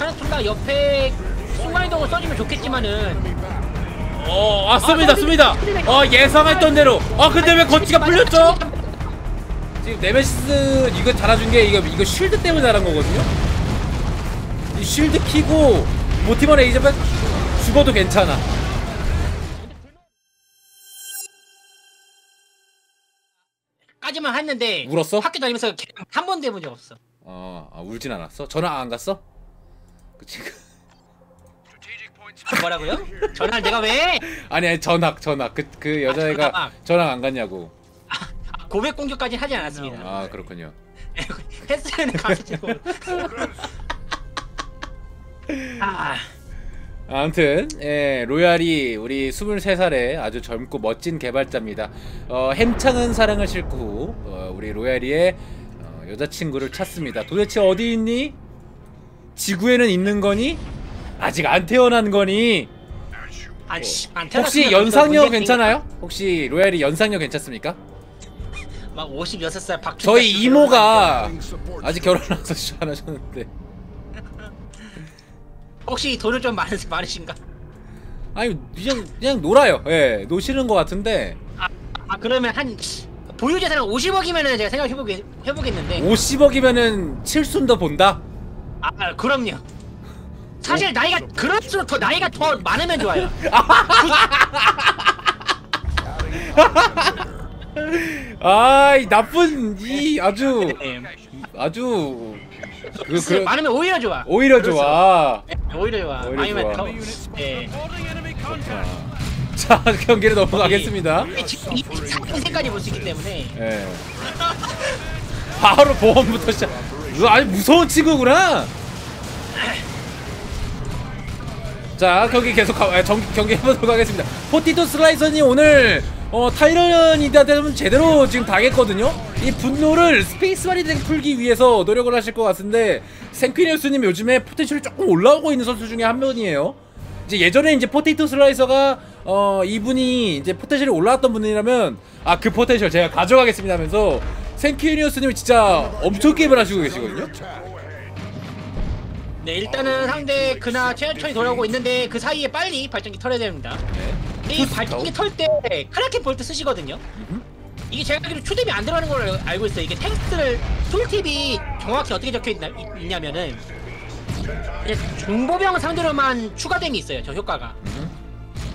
타란툴라 옆에 순간이동을 써주면 좋겠지만은 어, 아, 씁니다, 아, 씁니다. 어, 예상했던 대로. 아, 근데 왜 거치가 풀렸죠? 지금 네메시스 이거 달아준 게 이거 이거 쉴드 때문에 달한 거거든요. 이 쉴드 키고 모티먼 에이저백 죽어도 괜찮아. 까지만 했는데 울었어? 학교 다니면서 한 번도 해본 적 없어. 어, 아, 울진 않았어. 전화 안 갔어? 그치. 뭐라고요? 전화를 내가 왜? 아니, 아니 전학, 전학. 그, 그 여자애가 전학. 전학 안 갔냐고. 아, 고백 공격까지 하지 않았습니다. 아, 그렇군요. 했으면 가서 지고. 아, 아무튼 예, 로얄이 우리 23살의 아주 젊고 멋진 개발자입니다. 어, 햄창은 사랑을 싣고 어, 우리 로얄이의 어, 여자친구를 찾습니다. 도대체 어디 있니? 지구에는 있는 거니? 아직 안 태어난 거니? 아, 씨, 안 혹시 연상력 문제 괜찮아요? 혹시 로얄이 연상력 괜찮습니까? 막 56살 박준태 저희 씨 이모가 아직 결혼해서 안 하셨는데 혹시 돈을 좀 많으, 많으신가? 아니 그냥 그냥 놀아요. 예, 노시는 것 같은데 아, 아 그러면 한 보유 재산은 50억이면은 제가 생각해 보게 해보겠는데 50억이면은 칠순 더 본다. 아 그럼요. 사실 나이가 그럴수록 더 나이가 더 많으면 좋아요. 아이 나쁜 이 아주 네. 아주 그, 그, 그 많으면 오히려 좋아. 오히려 그렇죠. 좋아. 네, 오히려 좋아. 오히려 아니면 좋아. 더 예. 자 경기를 넘어가겠습니다. 지금 이 상태까지 볼 수 있기 때문에 예. 바로 보험부터 시작. 으, 아니 무서운 친구구나. 자 경기 계속 가, 아, 정, 경기 해보도록 하겠습니다. 포티토 슬라이서님 오늘 어, 타이런이다 되면 제대로 지금 당했거든요. 이 분노를 스페이스 마리에게 풀기 위해서 노력을 하실 것 같은데 생퀴니우스님 요즘에 potential이 조금 올라오고 있는 선수 중에 한 명이에요. 이제 예전에 이제 포테이토 슬라이서가 어 이분이 이제 potential이 올라왔던 분이라면 아 그 potential 제가 가져가겠습니다 하면서 생퀴니우스님이 진짜 엄청 게임을 하시고 계시거든요. 네 일단은 상대 그나 최현철이 돌아오고 있는데 그 사이에 빨리 발전기 털어야 됩니다. 네. 이 발전기 털 때 Kraken bolt 쓰시거든요. 음흠. 이게 제가 알기로 추뎀이 안 들어가는 걸 알고 있어요. 이게 텍스트를 tooltip이 정확히 어떻게 적혀 있나, 있- 있냐면은 이제 중보병 상대로만 추가뎀이 있어요. 저 효과가.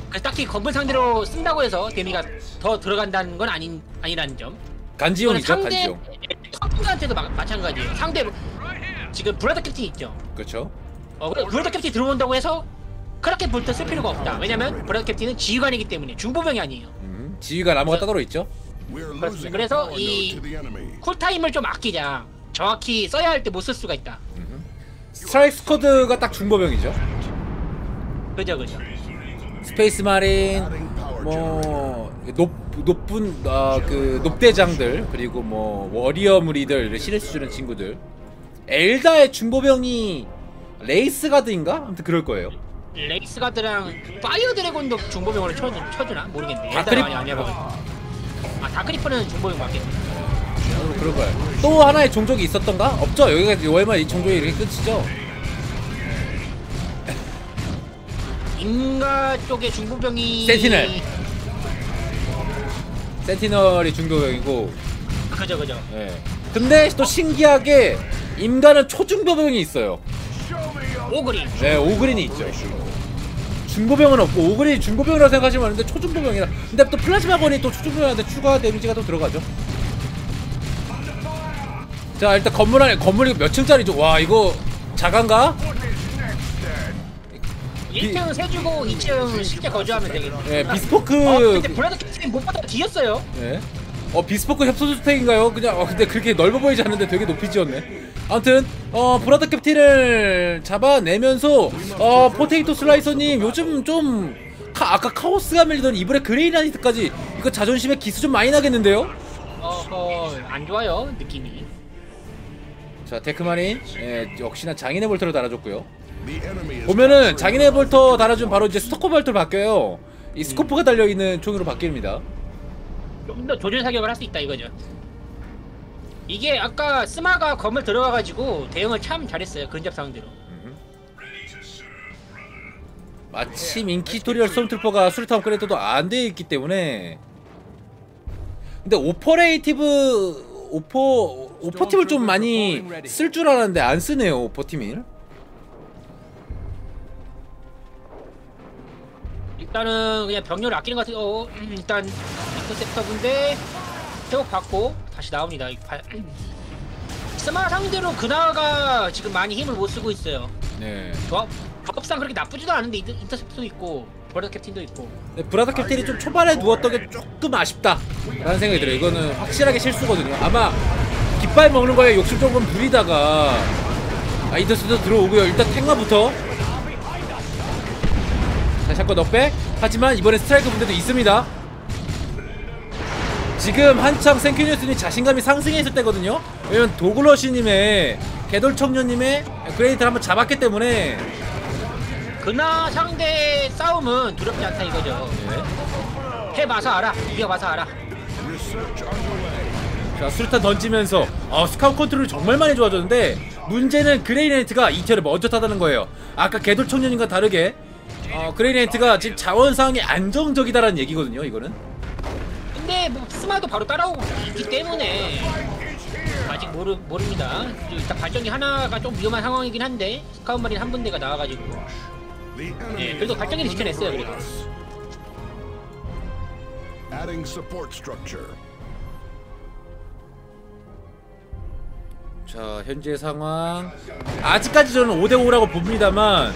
그래서 딱히 건물 상대로 쓴다고 해서 데미가 더 들어간다는 건 아닌 아니라는 점. 간지용이죠 상대 간지용. 턴한테도 마찬가지예요. 상대 지금 Brother Captain 있죠. 그렇죠. 어, Brother Captain 들어온다고 해서 Kraken bolt 쓸 필요가 없다. 왜냐면 Brother Captain은 지휘관이기 때문에 중보병이 아니에요. 음, 지휘관 armor가 따로 있죠. 그렇습니다. 그래서 이 쿨타임을 좀 아끼자. 정확히 써야 할 때 못 쓸 수가 있다. Strike Squad가 딱 중보병이죠. 그죠 그죠. Space Marine 뭐 Nob, Nob은 아, 그 Nob 대장들 그리고 뭐 Warrior 무리들 실을 주는 친구들 엘다의 중보병이 Wraithguard인가? 아무튼 그럴 거예요. Wraithguard랑 Fire Dragon도 중보병으로 쳐, 쳐주나 모르겠네. Dark Rea- 많이 아니야 아 Dark Reaper는 중보병 맞겠네. 어, 그럴 거예요. 또 하나의 종족이 있었던가? 없죠. 여기가 월말 이 종족이 이렇게 끝이죠. 임가 쪽의 중보병이 Sentinel. Sentinel이 중보병이고 그죠 그죠. 예. 근데 또 신기하게 임가는 초중보병이 있어요. Ogry. 네, Ogryn이 있죠. 중보병은 없고 Ogryn이 중보병이라고 생각하시면 많은데 초중보병이라. 근데 또 plasma gun이 또 초중보병한테 추가 데미지가 또 들어가죠. 자, 일단 건물 안에 건물이 몇 층짜리죠? 와, 이거 자간가? 1층 세주고 2층 실제 거주하면 되겠네. 예, bespoke. 어, 근데 Brother Captain 못보다 뒤였어요. 예. 어 bespoke 협소 주택인가요? 그냥 어 근데 그렇게 넓어 보이지 않는데 되게 높이 지었네. 아무튼 어 Brother Captain을 잡아내면서 어 포테이토 슬라이서님 요즘 좀 카, 아까 카오스가 밀리던 이번에 Grey Knight까지 이거 자존심에 기스 좀 많이 나겠는데요? 어허 안 좋아요 느낌이. 자 Tech Marine 예, 역시나 장인의 bolter로 달아줬고요. 보면은 장인의 bolter 달아준 바로 이제 Stalker bolter로 바뀌어요. 이 scope가 달려 있는 총으로 바뀝니다. 좀 더 조준 사격을 할 수 있다 이거죠. 이게 아까 스마가 건물 들어가가지고 대응을 참 잘했어요 근접 상대로. 마침 Inquisitorial Stormtrooper가 수류탄 업그레이드도 안 돼 있기 때문에 근데 operative 오퍼 오퍼팀을 좀 많이 쓸 줄 알았는데 안 쓰네요 오퍼팀을 일단은 그냥 병력을 아끼는 것 같아요. 어, 음, 일단 Interceptor인데 회복 받고 다시 나옵니다. 스마 상대로 그나가 지금 많이 힘을 못 쓰고 있어요. 네. 조합, 조합상 그렇게 나쁘지도 않은데 Inter, Interceptor도 있고 Brother Captain도 있고 네, Brother Captain이 좀 초반에 누웠던 게 조금 아쉽다 라는 생각이 들어요 이거는 확실하게 실수거든요 아마 깃발 먹는 거에 욕심 조금 부리다가 아 인터스도 들어오고요 일단 탱마부터 다시 한번 knockback 하지만 이번에 스트라이크 문제도 있습니다 지금 한창 생큐니스님 자신감이 상승했을 때거든요 왜냐면 도글러시님의 개돌청년님의 그레이트를 한번 잡았기 때문에 그나 상대 싸움은 두렵지 않다 이거죠. 네. 해봐서 알아. 이겨봐서 알아. 자 수류탄 던지면서 어, 스카웃 컨트롤이 정말 많이 좋아졌는데 문제는 그레이네이트가 2티어를 먼저 타다는 거예요 아까 개돌 청년님과 다르게 어, Grey Knight가 지금 자원 상황이 안정적이다라는 얘기거든요 이거는 근데 뭐 스마도 바로 따라오고 있기 때문에 아직 모르 모릅니다. 일단 발전기 하나가 좀 위험한 상황이긴 한데 Scout Marine 한 분대가 나와가지고 예, 그래도 발전기를 지켜냈어요. 그래도 Adding support structure. 자 현재 상황 아직까지 저는 5대5라고 봅니다만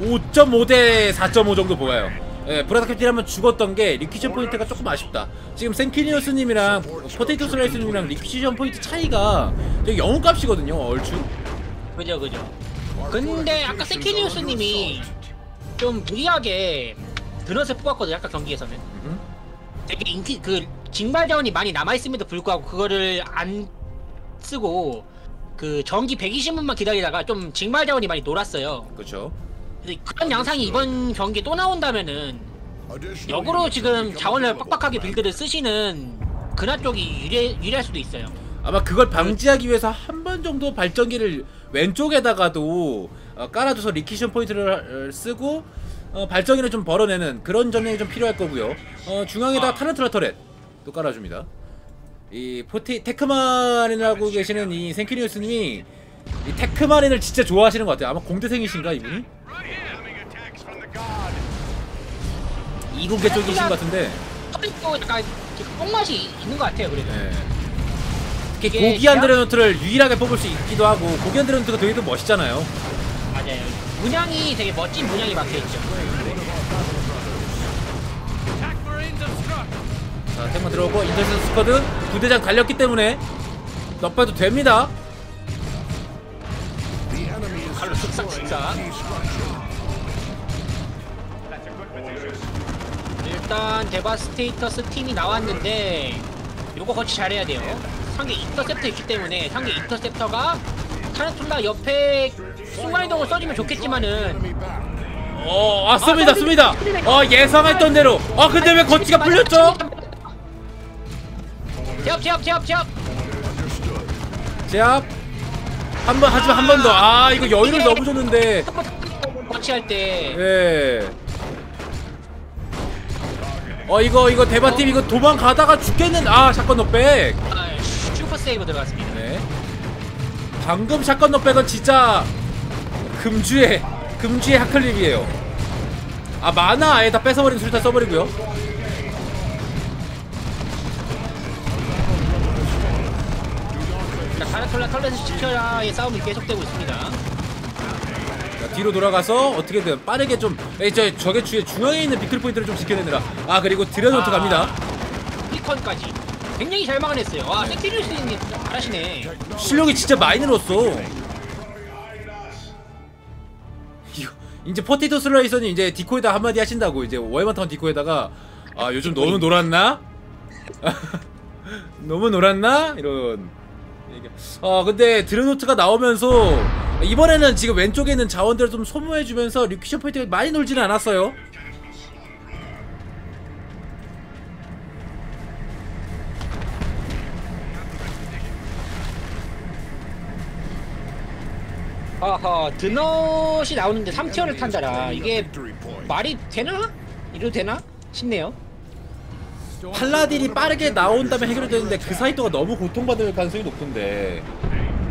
5.5대 4.5 정도 보여요 예, Brother Captain 한번 죽었던 게 requisition point가 조금 아쉽다 지금 생키니어스님이랑 포테이토 슬라이스님이랑 requisition point 차이가 영웅값이거든요 얼추 그죠 그죠. 근데 아까 세키니우스님이 좀 무리하게 드넛을 뽑았거든요. 아까 경기에서는 음. 되게 인기 그 징발 자원이 많이 남아 있음에도 불구하고 그거를 안 쓰고 그 전기 120분만 기다리다가 좀 징발 자원이 많이 놀았어요. 그렇죠 근데 그런 양상이 이번 경기에 또 나온다면은 역으로 지금 자원을. 빡빡하게 빌드를 쓰시는 그나 쪽이 유리, 유리할 수도 있어요. 아마 그걸 방지하기 위해서 한 번 정도 발전기를 왼쪽에다가도 어, 깔아줘서 requisition point를 어, 쓰고 어, 발전기를 좀 벌어내는 그런 전략이 좀 필요할 거고요. 어, 중앙에다가 아. Tarantula turret 또 깔아줍니다. 이 포티 Tech Marine이라고 계시는 이 생큐리우스님이 이 Tech Marine을 진짜 좋아하시는 것 같아요. 아마 공대생이신가 이분이? 이공계 쪽이신 것 같은데. 또 약간 그 뽕맛이 있는 것 같아요. 그래도. 예. 특히 이게 고귀한 대학- Dreadnought를 유일하게 뽑을 수 있기도 하고 고귀한 Dreadnought가 되게 또 멋있잖아요. 맞아요. 문양이 되게 멋진 문양이 박혀있죠. 자, 탱만 들어오고 Intercept squad 부대장 갈렸기 때문에 넉발도 됩니다. 칼로 쓱싹 쓱싹. 일단 Devastators 팀이 나왔는데 요거 거치 잘해야 돼요. 상대 인터셉터 있기 때문에 상대 인터셉터가 타르툴라 옆에 순간이동을 써주면 좋겠지만은 Enemy back. 어, 왔습니다, 아, 습니다. 어, 예상했던 대로. 아, 근데 왜 거치가 풀렸죠? 제압 제압 제압 제압. 제압. 한 번, 하지만 한 번 더. 아, 이거 여유를 너무 줬는데. 거치할 때 예. 어, 이거, 이거 대바팀 이거 도망가다가 죽겠는. 아, 샷건 넉백. 아, 슈퍼 세이브 들어갔습니다. 네. 방금 샷건 넉백은 진짜 금주의 금주의 하클립이에요. 아 만화 아예 다 뺏어버린 수류탄 써버리고요. 자, 타르툴라 털렛을 지켜라의 싸움이 계속되고 있습니다. 자, 뒤로 돌아가서 어떻게든 빠르게 좀 에이, 저 저게 주의 중앙에 있는 비클 포인트를 좀 지켜내느라. 아 그리고 드레노트 아. 갑니다. 피컨까지 굉장히 잘 막아냈어요. 와, 세키리우스님 잘하시네. 실력이 진짜 많이 늘었어. 이제 포테이토 슬라이서는 이제 디코에다 한마디 하신다고 이제 워해머타운 디코에다가 아 요즘 너무 놀았나? 너무 놀았나? 이런. 아 근데 Dreadnought가 나오면서 이번에는 지금 왼쪽에 있는 자원들을 좀 소모해주면서 requisition point가 많이 놀지는 않았어요. 아하 드넛이 나오는데 3 tier를 탄다라 이게. 말이 되나? 이래도 되나? 싶네요 Paladin이 빠르게 나온 다음에 해결이 되는데 그 사이도가 너무 고통받을 가능성이 높은데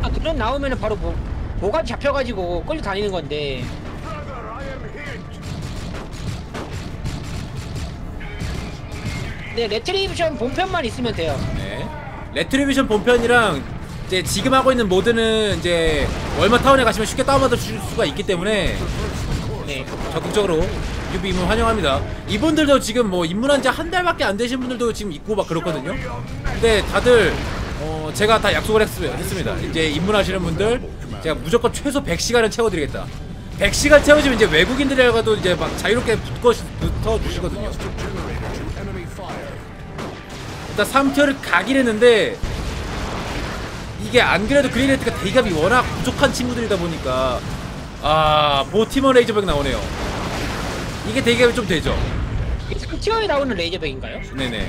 아 드넛 나오면은 바로 뭐 뭐가 잡혀가지고 끌려 다니는 건데 네 Retribution 본편만 있으면 돼요 네. Retribution 본편이랑 이제 지금 하고 있는 mod는 이제 워해머 타운에 가시면 쉽게 다운받을 수- 수가 있기 때문에 네 적극적으로 유비 입문 환영합니다. 이분들도 지금 뭐 입문한 지 한 달밖에 안 되신 분들도 지금 있고 막 그렇거든요. 근데 다들 어 제가 다 약속을 했, 했습니다. 이제 입문하시는 분들 제가 무조건 최소 100시간을 채워드리겠다. 100시간 채워지면 이제 외국인들이라도 이제 막 자유롭게 붙어 주시거든요. Enemy fire. 일단 3 tier를 가긴 했는데 이게 안 그래도 Grey Knight가 대기갑이 워낙 부족한 친구들이다 보니까 아 Vortimer Razorback 나오네요. 이게 대기갑이 좀 되죠. 3 tier에 나오는 Razorback인가요? 네네.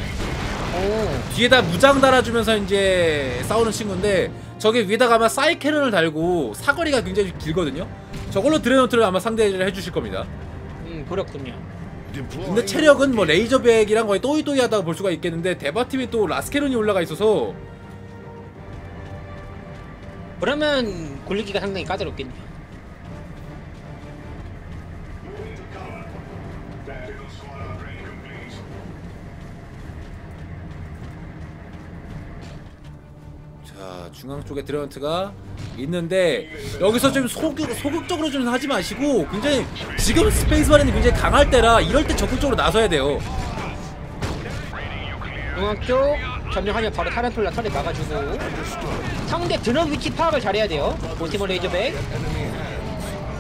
오 뒤에다 무장 달아주면서 이제 싸우는 친구인데 저게 위에다가 아마 psycannon을 달고 사거리가 굉장히 길거든요. 저걸로 Dreadnought를 아마 상대를 해주실 겁니다. 음 그렇군요. 근데 체력은 뭐 레이저백이랑 거의 또이또이하다고 볼 수가 있겠는데 대바팀이 또 라스케론이 올라가 있어서 그러면 굴리기가 상당히 까다롭겠네요 중앙 쪽에 드레노트가 있는데 여기서 좀 소극, 소극적으로 좀 하지 마시고 굉장히 지금 Space Marine이 굉장히 강할 때라 이럴 때 적극적으로 나서야 돼요. 중앙 쪽 점령하면 바로 Tarantula turret 막아주고 상대 드넛 위치 파악을 잘해야 돼요 Vortimer Razorback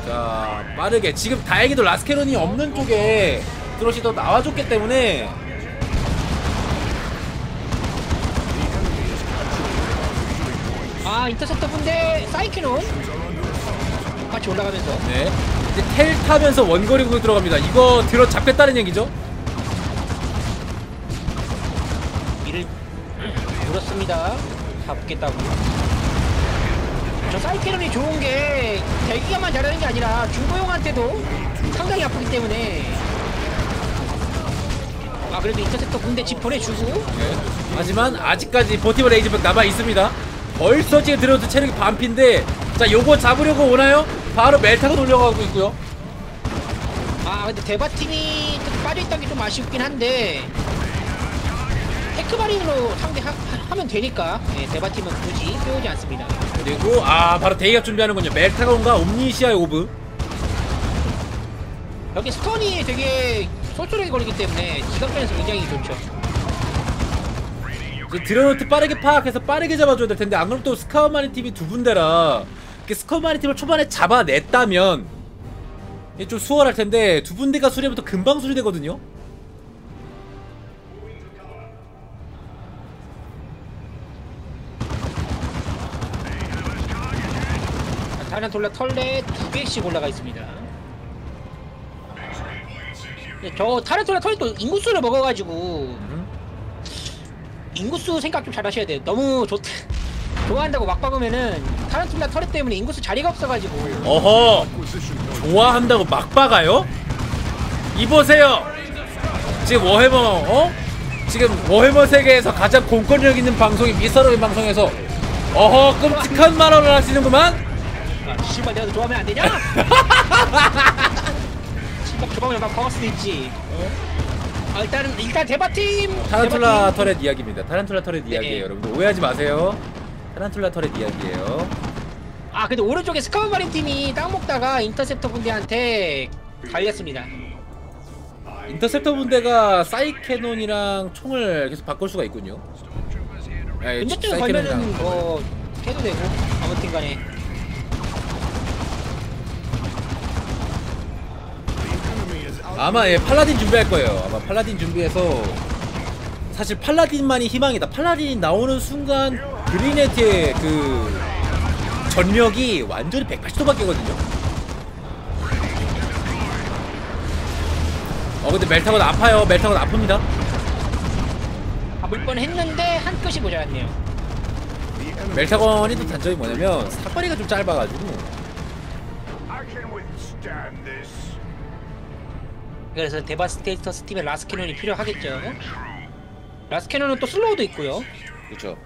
자 빠르게 지금 다행히도 lascannon이 없는 쪽에 드넛이 더 나와줬기 때문에 아 인터셉터 분대 사이키론. 같이 올라가면서. 네. 이제 텔 타면서 원거리 공격 들어갑니다. 이거 드롯 잡겠다는 얘기죠? 이를 물었습니다. 잡겠다고. 저 사이키론이 좋은 게 대기가만 잘하는 게 아니라 중고용한테도 상당히 아프기 때문에. 아 그래도 인터셉터 군대 집 보내주고. 네. 하지만 아직까지 버티버 레이즈백 남아 있습니다 벌써 지금 드롯 체력이 반피인데 자 요거 잡으려고 오나요? 바로 멜타가 돌려가고 있고요. 아 근데 대바팀이 좀 빠져있다는 게좀 아쉽긴 한데 테크바링으로 상대하면 되니까 네, 대바팀은 굳이 빼오지 않습니다. 그리고 아 바로 대기가 준비하는군요. 멜타가 온가 옴니시아의 오브 여기 스턴이 되게 쏠쏠하게 걸리기 때문에 지각변에서 굉장히 좋죠 드레노트 빠르게 파악해서 빠르게 잡아줘야 될 텐데 안 그러면 또 스카우마니 팀이 두 군데라 스카우마니 팀을 초반에 잡아냈다면 이게 좀 수월할 텐데 두 군데가 수리하면 또 금방 수리되거든요. 타란톨라 털레 두 개씩 올라가 있습니다 네, 저 타란톨라 털이 또 인구수를 먹어가지고 인구수 생각 좀 잘 하셔야 돼요 너무 좋 좋아한다고 막 박으면은 타란툴라 털이 때문에 인구수 자리가 없어가지고 어허. 좋아한다고 막 박아요? 이보세요. 지금 워해머 어? 지금 워해머 세계에서 가장 공권력 있는 방송이 미스터로인 방송에서 어허 끔찍한 말을 하시는구만. 아, 씨발 내가 너 좋아하면 안 되냐? 씨발 좋아하면 막 박을 수도 있지 아, 일단은 일단 데바팀 Tarantula 데바팀. turret 이야기입니다. Tarantula turret 이야기예요. 네. 여러분들 오해하지 마세요. Tarantula turret 이야기예요. 아 근데 오른쪽에 Scout Marine 팀이 땅 먹다가 Interceptor 분대한테 갈렸습니다 Interceptor 분대가 psycannon이랑 총을 계속 바꿀 수가 있군요. 네, 근접전 psycannon이랑. 걸면은 뭐 해도 되고 아무튼 간에 아마 예 팔라딘 준비할 거예요. 아마 팔라딘 준비해서 사실 팔라딘만이 희망이다. 팔라딘이 나오는 순간 그리네트의 그 전력이 완전히 180도 바뀌거든요. 어 근데 멜타곤 아파요. 멜타곤 아픕니다. 잡을 뻔 했는데 한 끗이 모자랐네요 멜타곤이 또 단점이 뭐냐면 사거리가 좀 짧아가지고 그래서 Devastators 팀의 lascannon이 필요하겠죠. lascannon은 또 slow도 있고요. 그렇죠.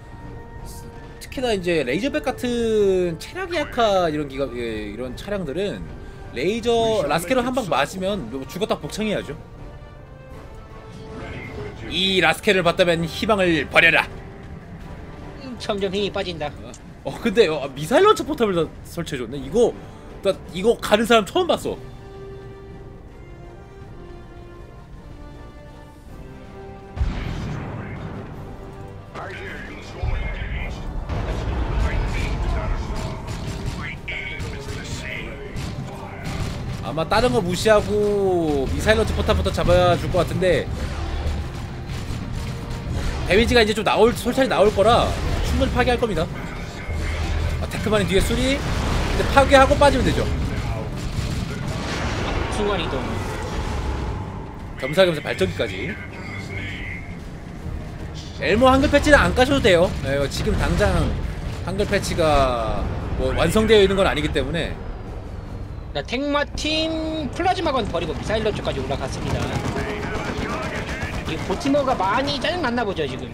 특히나 이제 Razorback 같은 체력이 약한 이런 기가 예, 이런 차량들은 레이저 라스케로 한방 맞으면 뭐 죽었다 복창해야죠. 이 라스케를 봤다면 희망을 버려라. 음, 점점 힘이 빠진다. 어 근데 어, 미사일 launcher 포탑을 다 설치해줬네. 이거 나 이거 가는 사람 처음 봤어. 아마 다른 거 무시하고 미사일 런처 포탑부터 잡아야 줄것 같은데 데미지가 이제 좀 나올 솔찬히 나올 거라 충분히 파괴할 겁니다. 아, 테크만이 뒤에 수리 근데 파괴하고 빠지면 되죠. 순간 이동. 겸사겸사 발전기까지. 엘모 한글 패치는 안 까셔도 돼요. 예, 지금 당장 한글 패치가 뭐 완성되어 있는 건 아니기 때문에 자, 텍마팀 플라즈마건 버리고 미사일 런처까지 올라갔습니다. 이 Vortimer가 많이 짜증났나 보죠 지금.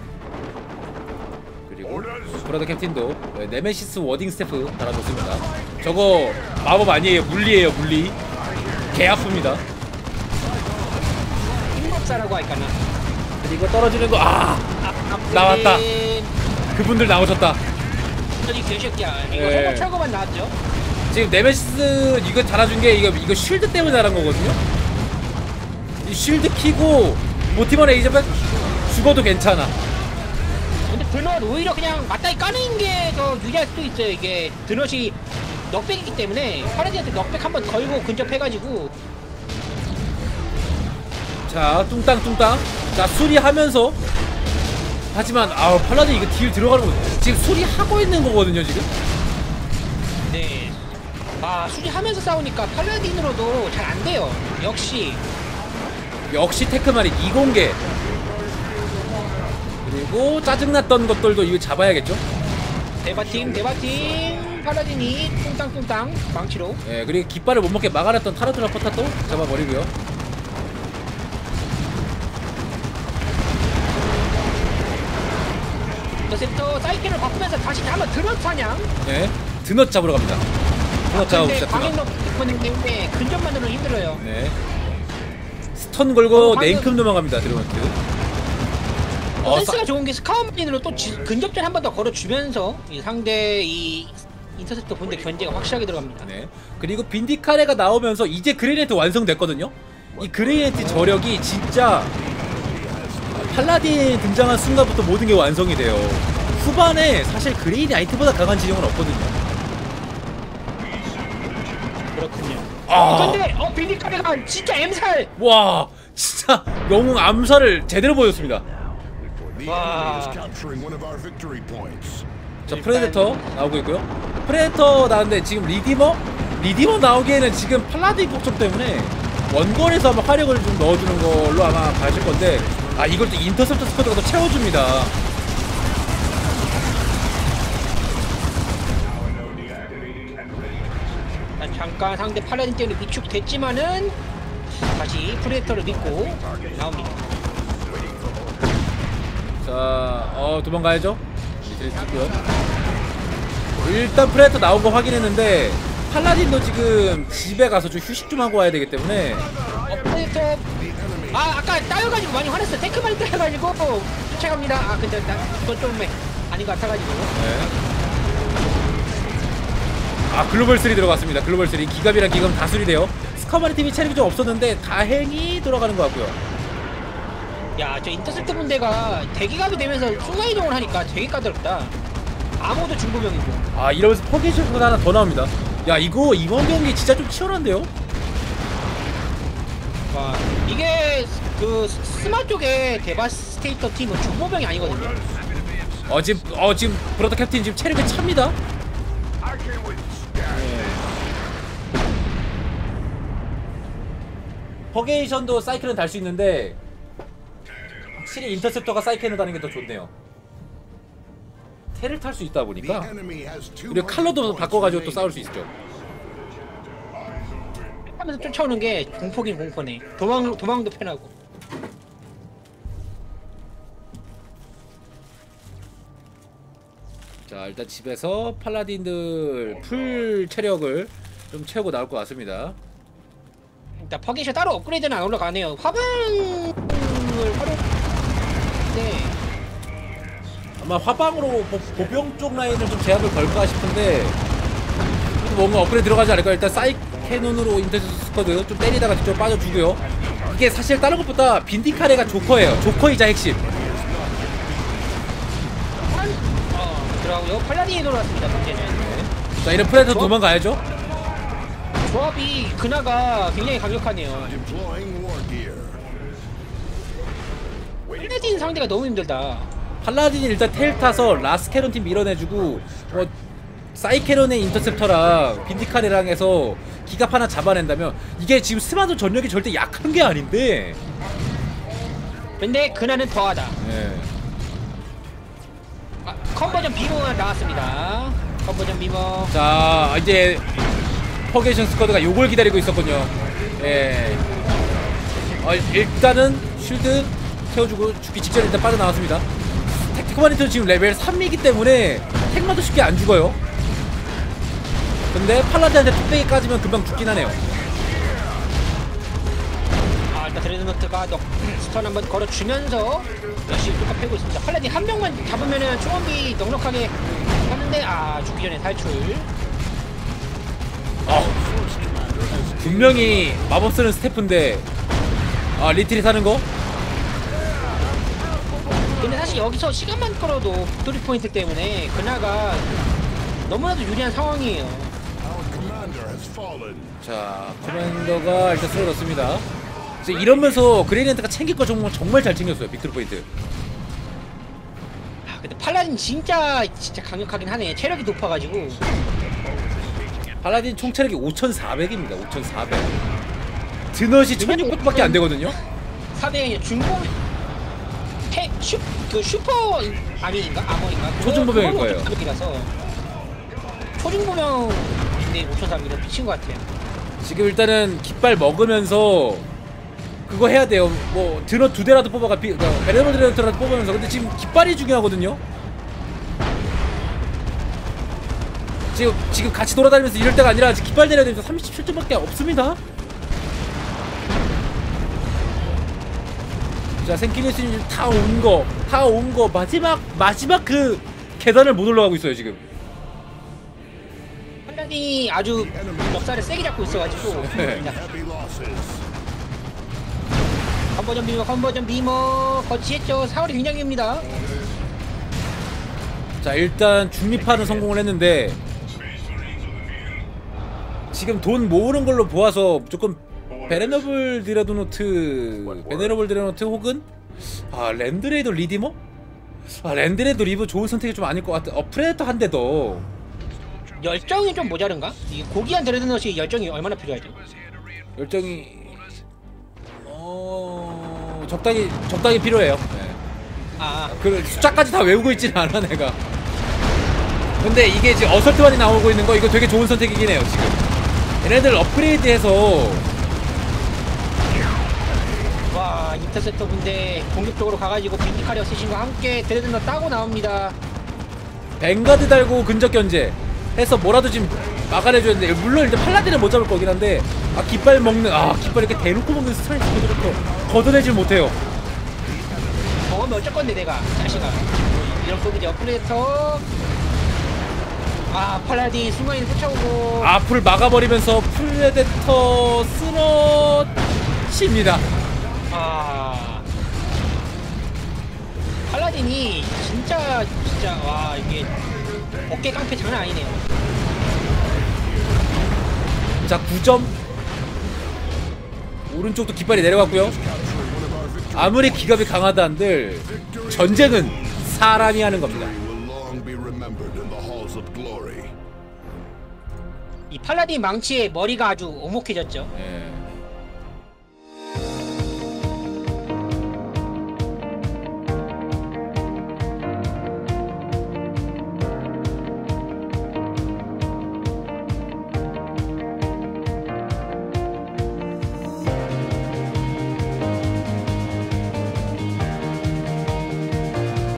그리고 Brother Captain도 예, Nemesis Warding Staff 달아줬습니다. 저거 마법 아니에요. 물리예요. 물리. 개 아픕니다. 힘법사라고 할까나. 그리고 떨어지는 거 아! 아, 나왔다. 그분들 나오셨다. 저기 개새끼야. 이거 예. 성공 철거만 나왔죠. 지금 Nemesis 이거 달아준 게 이거 이거 shield 때문에 달한 거거든요. 이 shield 키고 Vortimer Razorback 죽어도 괜찮아. 근데 드넛 오히려 그냥 맞다이 까는 게 더 유리할 수도 있어요. 이게 드넛이 knockback이기 때문에 Paladin한테 knockback 한번 걸고 근접해가지고 자 뚱땅 뚱땅. 자 수리하면서 하지만 아우 Paladin 이거 딜 들어가는 거 지금 수리하고 있는 거거든요 지금. 네. 아 수리하면서 싸우니까 팔라딘으로도 잘 안 돼요. 역시 역시 테크만이 이공개. 그리고 짜증났던 것들도 이거 잡아야겠죠. 대바팀 대바팀 팔라딘이 뚱땅뚱땅 망치로 예 그리고 깃발을 못 먹게 막아놨던 타르투라 포탑도 잡아버리고요. 인터셉터 사이클을 바꾸면서 다시 한번 드넛 사냥. 예 드넛 잡으러 갑니다. 드넛 근데 잡아봅시다. 광인 드넛. 넉백 때문에 근접만으로는 힘들어요. 네. 스턴 걸고 어, 방금- 네임큼 넘어갑니다 드론트. 어, 센스가 싸- 좋은 게 스카우트인으로 또 지- 근접전 한 번 더 걸어주면서 이 상대 이 인터셉터 본대 견제가 확실하게 들어갑니다. 네. 그리고 빈디카레가 나오면서 이제 그레이네트 완성됐거든요. 이 그레이네트 저력이 진짜 팔라딘 등장한 순간부터 모든 게 완성이 돼요. 후반에 사실 Grey Knight보다 강한 진영은 없거든요. 아, 근데 어 Vindicare가 진짜 암살. 와, 진짜 영웅 암살을 제대로 보여줬습니다. Points. 자 Predator 나오고 있고요. Predator 나왔는데 지금 Redeemer? Redeemer 나오기에는 지금 Paladin 폭격 때문에 원거리에서 한번 화력을 좀 넣어주는 걸로 아마 가실 건데 아 이걸 또 Interceptor Squad가 또 채워줍니다. 난 잠깐 상대 Paladin 때문에 위축됐지만은 다시 Predator를 믿고 나옵니다. 자, 어 도망가야죠. 밑에 찍고요. 일단 Predator 나온 거 확인했는데 Paladin도 지금 집에 가서 좀 휴식 좀 하고 와야 되기 때문에 어 프레데터 아 아까 따여가지고 많이 화냈어. 테크만 따여가지고 쫓아갑니다. 아 근데 나 이건 좀 아닌 것 같아가지고. 네. 아 글로벌 3 들어갔습니다. 글로벌 3 기갑이랑 기갑 다 수리돼요. 스카마리 팀이 체력이 좀 없었는데 다행히 돌아가는 것 같고요. 야, 저 인터셉트 분대가 대기갑이 되면서 순간 이동을 하니까 되게 까다롭다. 아무도 중보병이고. 아 이러면서 포기쇼가 하나 더 나옵니다. 야 이거 이번 경기 진짜 좀 치열한데요? 와, 이게 그 스마 쪽에 데바스테이터 팀은 중보병이 아니거든요. 어 지금 어 지금 브로더 캡틴 지금 체력이 찹니다. 퍼게이션도 사이클은 달 수 있는데 확실히 인터셉터가 사이클을 다는 게 더 좋네요. 테를 탈 수 있다 보니까 그리고 칼로도 바꿔가지고 또 싸울 수 있죠. 하면서 쫓아오는 게 공포긴 공포네. 도망 도망도 편하고. 자 일단 집에서 Paladin들 full 체력을 좀 채우고 나올 것 같습니다. 일단 Purgation 따로 업그레이드는 안 올라가네요. 화방을 활용. 네. 아마 화방으로 보, 보병 쪽 라인을 좀 제압을 걸까 싶은데 뭔가 업그레이드 들어가지 않을까 일단 사이 캐논으로 인터스 스쿼드 좀 때리다가 뒤쪽 빠져주고요 이게 사실 다른 것보다 빈디카레가 조커예요 조커이자 핵심 어, 들어가고요. 팔라딘이 돌아왔습니다. 문제는. 자 이런 프레터 도망가야죠 조합이 그나가 굉장히 강력하네요. Deploying war gear. Paladin 상대가 너무 힘들다. Paladin이 일단 텔 타서 Lascannon 팀 밀어내주고 뭐 Psycannon의 Interceptor랑 Vindicare랑 해서 기갑 하나 잡아낸다면 이게 지금 스마도 전력이 절대 약한 게 아닌데 근데 그나는 더하다. 예. 아, Conversion Beamer가 나왔습니다. Conversion Beamer. 자 이제 Purgation Squad가 요걸 기다리고 있었군요. 예. 어, 일단은 shield 태워주고 죽기 직전에 일단 빠져나왔습니다. Tactical Marine은 지금 레벨 3이기 때문에 택마도 쉽게 안 죽어요. 근데 Paladin한테 뚝배기 까지면 금방 죽긴 하네요 아, Dreadnought가 넉 stun 한번 걸어주면서 역시 뚜까 패고 있습니다. Paladin 한 명만 잡으면은 초원비 넉넉하게 하는데 아 죽기 전에 탈출. 어. 분명히 마법 쓰는 스태프인데 아 리트리 사는 거? 근데 사실 여기서 시간만 끌어도 victory point 때문에 그나가 너무나도 유리한 상황이에요. 자 commander가 일단 쓰러졌습니다 이제 이러면서 Grey Knight가 챙길 거 정말, 정말 잘 챙겼어요 victory point 아, 근데 Paladin 진짜 진짜 강력하긴 하네. 체력이 높아가지고. 팔라딘 총 체력이 5,400입니다 5,400 드넛이 1,600밖에 안 되거든요 4대 중공 태, 슈, 그 슈퍼 아미인가? 아머인가? 초중보병일 거예요. 초중보병인데 5,300이면 미친 것 같아요. 지금 일단은 깃발 먹으면서 그거 해야 돼요. 뭐 드넛 두 대라도 뽑아가 비, 그 베레모 드레너트라도 뽑으면서. 근데 지금 깃발이 중요하거든요. 지금 지금 같이 돌아다니면서 이럴 때가 아니라 지금 깃발 내려야 되면서 37점밖에 없습니다. 자 생키니스님 다 온 거, 다 온 거. 마지막 마지막 그 계단을 못 올라가고 있어요 지금. 팔라딘이 아주 역사를 세게 잡고 있어가지고 컨버전 비머 컨버전 비머 거치했죠. 사월이 굉장히입니다. 자 일단 중립화는 성공을 했는데 지금 돈 모으는 걸로 보아서 무조건 Venerable Dreadnought Venerable Dreadnought 혹은 아 Land Raider Redeemer? 아 Land Raider 리브 좋은 선택이 좀 아닐 것 같아 어 Predator 한 대 더 열정이 좀 모자른가? 이 고귀한 드레드넛이 열정이 얼마나 필요하죠? 열정이 어 적당히 적당히 필요해요. 네. 아, 그 숫자까지 다 외우고 있지는 않아 내가. 근데 이게 지금 어설트만이 나오고 있는 거 이거 되게 좋은 선택이긴 해요 지금. 얘네들 업그레이드해서 와 인터셉터 군대 공격적으로 가가지고 빈디카리어 쓰신과 함께 드레드넛 따고 나옵니다. 뱅가드 달고 근접 견제 해서 뭐라도 지금 막아내줘야 되는데 물론 이제 팔라딘은 못 잡을 거긴 한데 아 깃발 먹는 아 깃발 이렇게 대놓고 먹는 스트라이크 그렇게 걷어내질 못해요. 먹으면 어쩔 건데 내가. 자식아. 이런 속이지 업그레이터 아 팔라딘 순간이 쫓아오고. 앞을 막아버리면서 프레데터 쓰러집니다. 아. 팔라딘이 진짜 진짜 와 이게 어깨 깡패 장난 아니네요. 자 9점. 오른쪽도 깃발이 내려갔고요 아무리 기갑이 강하다 한들 전쟁은 사람이 하는 겁니다. 이 팔라딘 망치에 머리가 아주 오목해졌죠 예.